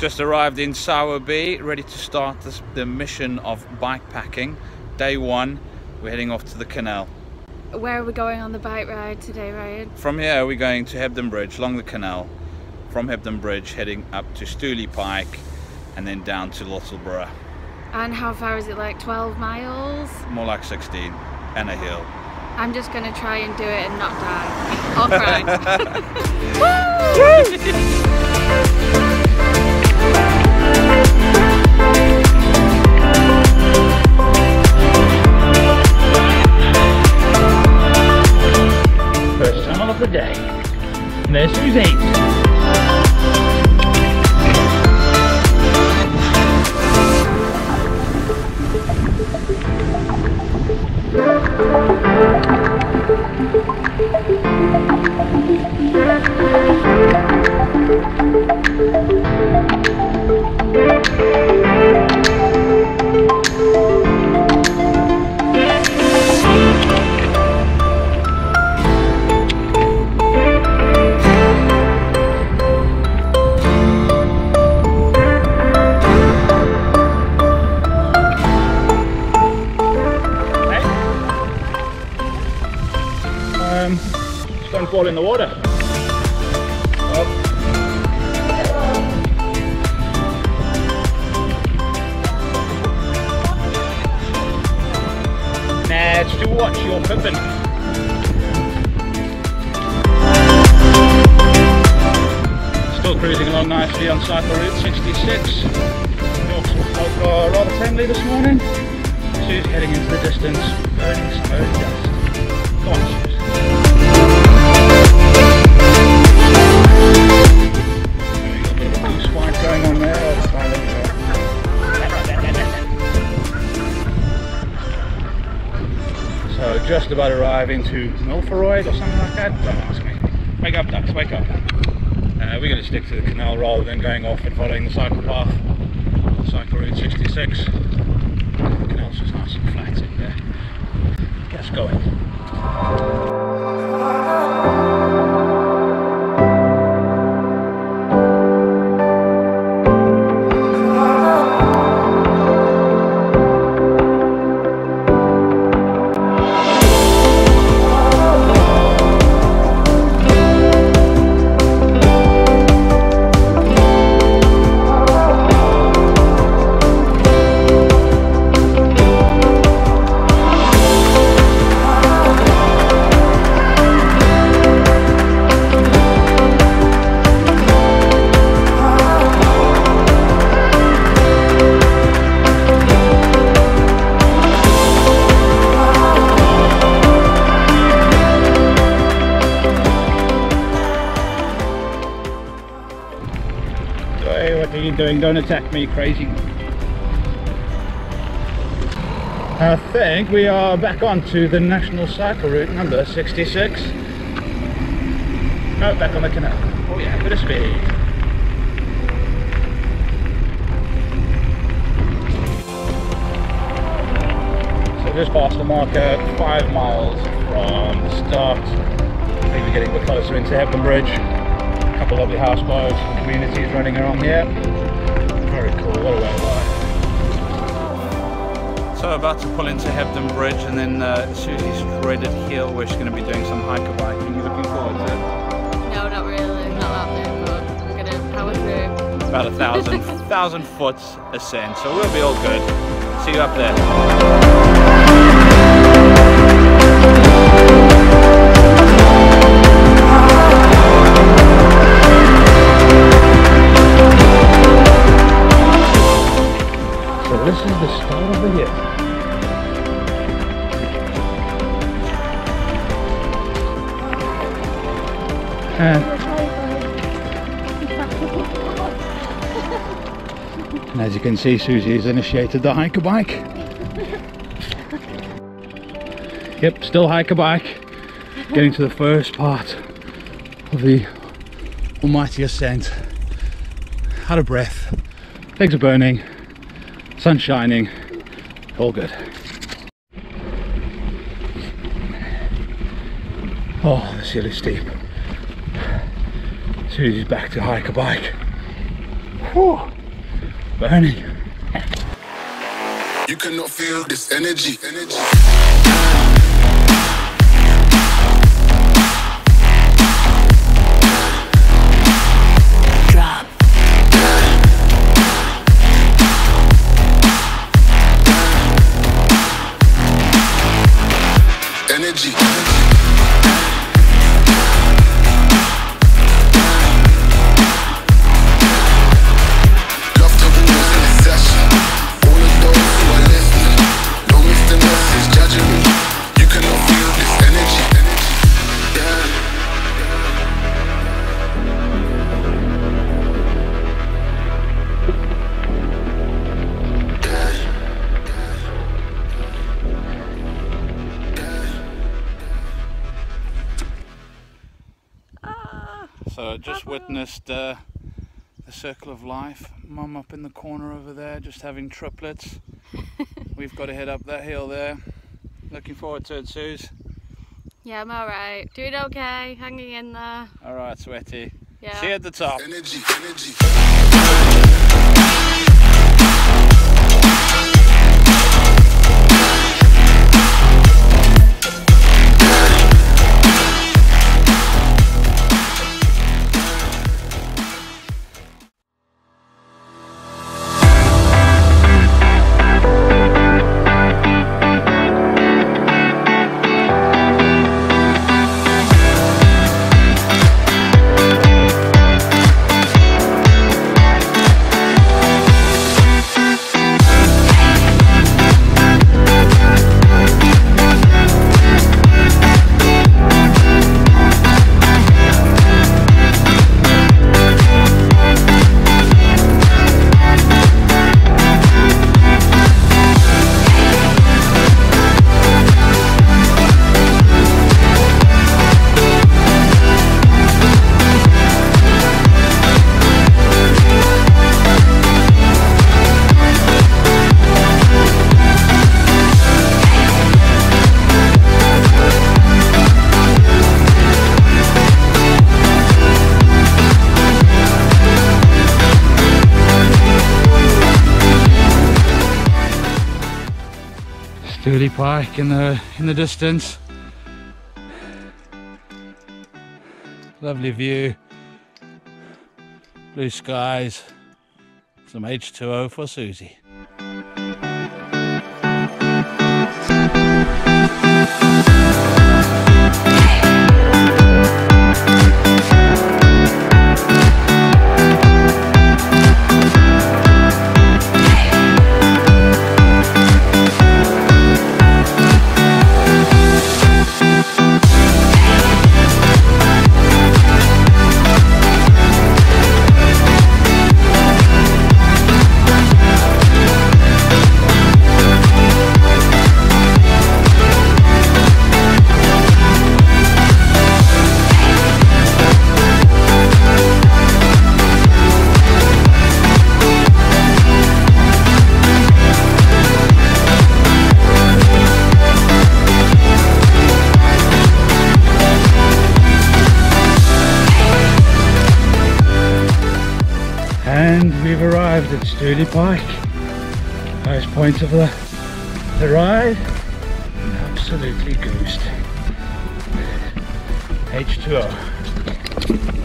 Just arrived in Sowerby, ready to start this, the mission of bikepacking. Day one, we're heading off to the canal. Where are we going on the bike ride today, Ryan? From here, we're going to Hebden Bridge, along the canal. From Hebden Bridge, heading up to Stoodley Pike, and then down to Littleborough. And how far is it, like 12 miles? More like 16, and a hill. I'm just gonna try and do it and not die. Or cry. First the day. And that's 8. Don't fall in the water. Oh. Nah, it's too watch, you're pippin. Still cruising along nicely on cycle route 66. Yorkshire folk are rather friendly this morning. Sue's heading into the distance, burning some just about arriving to Milforoyd or something like that. Don't ask me. Wake up, ducks, wake up. Uh, we're going to stick to the canal rather than going off and following the cycle path. Cycle route 66. The canal's just nice and flat in there. Get us going. Doing? Don't attack me, crazy. I think we are back onto the national cycle route number 66. No, back on the canal. Oh yeah, bit of speed. So just past the marker, five miles from the start. I think we're getting a bit closer into Hebden Bridge. A couple of lovely houseboats and communities running around here. Very cool, what a way of life. So about to pull into Hebden Bridge, and then uh, Susie's dreaded hill where she's going to be doing some hiker biking. You looking forward to it? No, not really. Not that bad, but I'm gonna power through. About a thousand, thousand foot ascent, so we'll be all good. See you up there. This is the start of the hill. And, and as you can see, Susie has initiated the hiker bike. Yep, still hiker bike. Getting to the first part of the almighty ascent. Out of breath, legs are burning, sun shining, all good. Oh, this hill is steep. Susie's back to hike a bike. Whew. Burning. You cannot feel this energy. Energy. Witnessed uh, the circle of life. Mum up in the corner over there, just having triplets. We've got to head up that hill there. Looking forward to it, Suze. Yeah, I'm alright. Doing okay, hanging in there. All right, sweaty. Yeah. See you at the top. Energy. Energy. In the in the distance. Lovely view. Blue skies. Some H2O for Susie. And we've arrived at Stoodley Pike. Highest point of the, the ride. Absolutely ghost. H2O.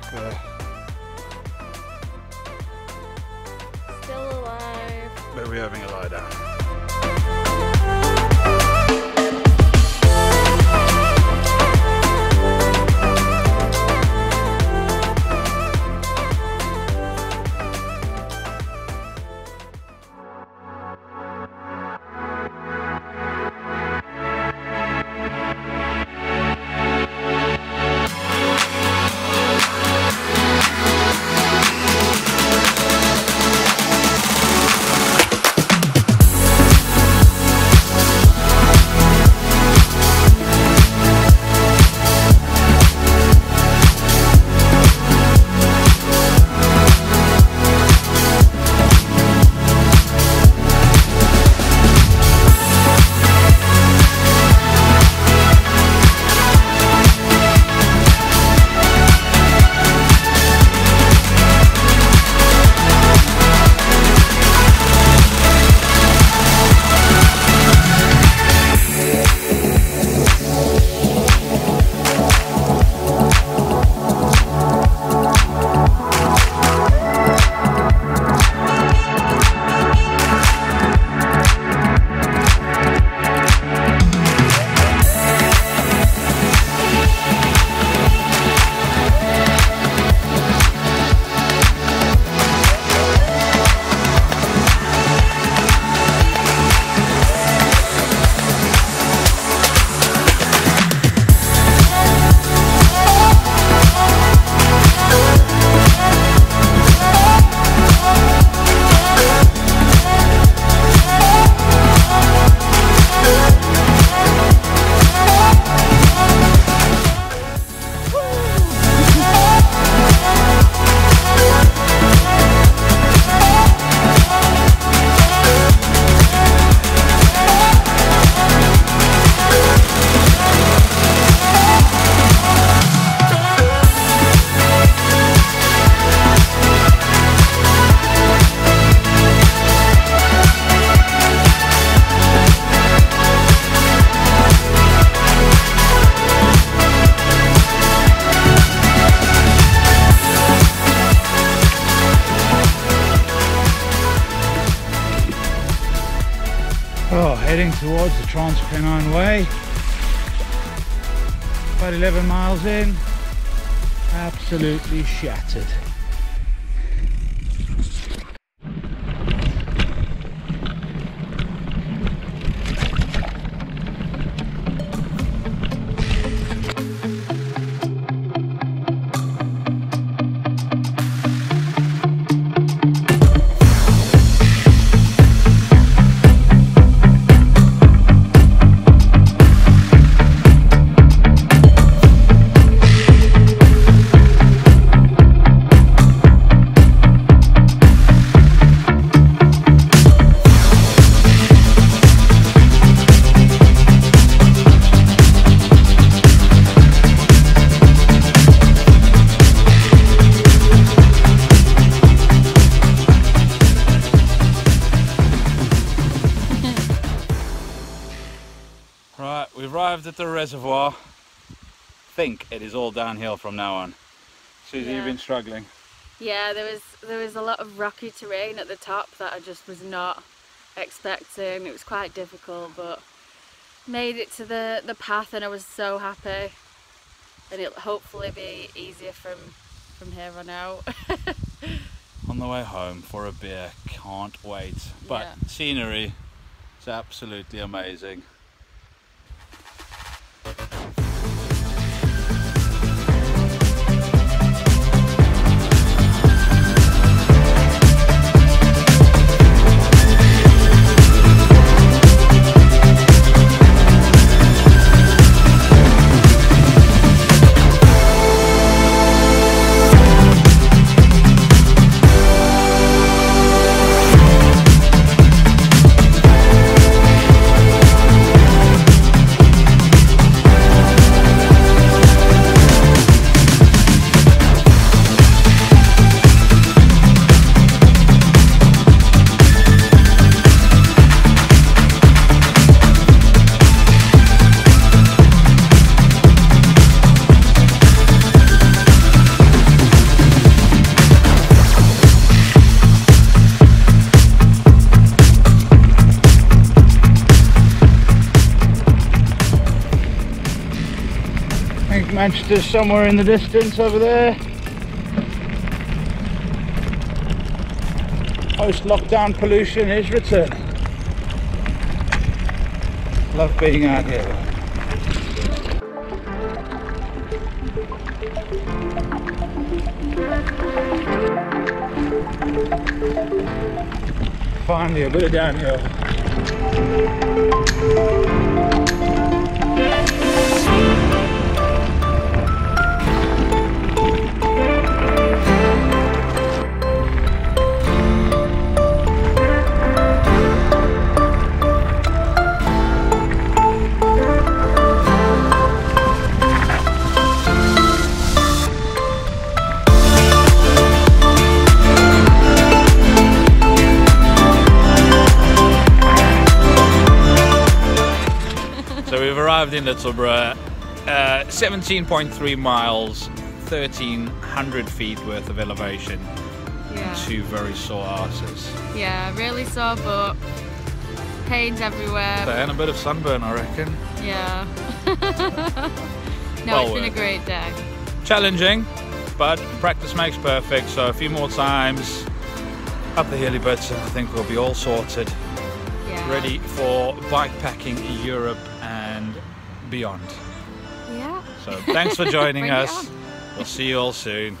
Back there. Still alive. But we're having a lie down. Oh, heading towards the Trans-Pennine Way. About 11 miles in, absolutely shattered. Right, we've arrived at the reservoir. Think it is all downhill from now on. Susie, you've been struggling. Yeah, there was there was a lot of rocky terrain at the top that I just was not expecting. It was quite difficult, but made it to the the path, and I was so happy. And it'll hopefully be easier from from here on out. On the way home for a beer, can't wait. But Yeah. scenery is absolutely amazing. Somewhere in the distance over there. Post-lockdown pollution is returning. Love being out here. Finally a bit of downhill. In Littleborough, uh, 17.3 miles, 1300 feet worth of elevation, yeah, two very sore asses. yeah, really sore, but pains everywhere. And a bit of sunburn, I reckon. Yeah. no, Well it's been a great day. Challenging, but practice makes perfect. So a few more times up the hilly bits, and I think we'll be all sorted, Yeah. ready for bikepacking Europe beyond. Yeah. So thanks for joining us. We'll see you all soon.